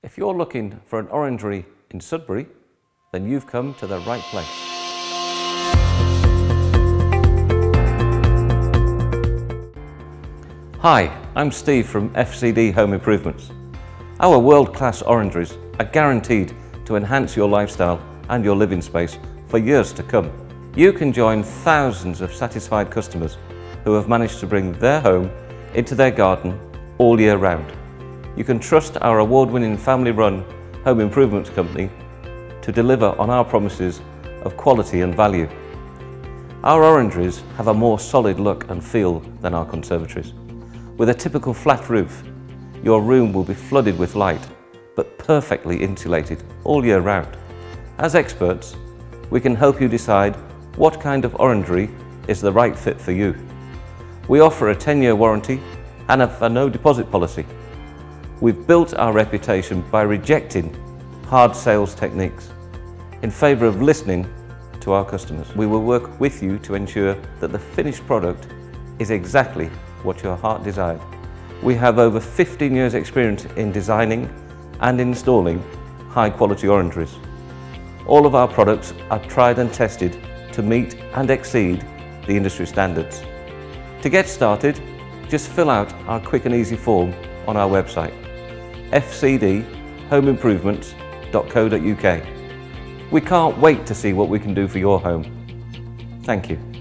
If you're looking for an orangery in Sudbury, then you've come to the right place. Hi, I'm Steve from FCD Home Improvements. Our world-class orangeries are guaranteed to enhance your lifestyle and your living space for years to come. You can join thousands of satisfied customers who have managed to bring their home into their garden all year round. You can trust our award-winning family-run home improvements company to deliver on our promises of quality and value. Our orangeries have a more solid look and feel than our conservatories. With a typical flat roof, your room will be flooded with light, but perfectly insulated all year round. As experts, we can help you decide what kind of orangery is the right fit for you. We offer a 10-year warranty and a no deposit policy. We've built our reputation by rejecting hard sales techniques in favour of listening to our customers. We will work with you to ensure that the finished product is exactly what your heart desired. We have over 15 years experience in designing and installing high quality orangeries. All of our products are tried and tested to meet and exceed the industry standards. To get started, just fill out our quick and easy form on our website fcdhomeimprovements.co.uk. We can't wait to see what we can do for your home. Thank you.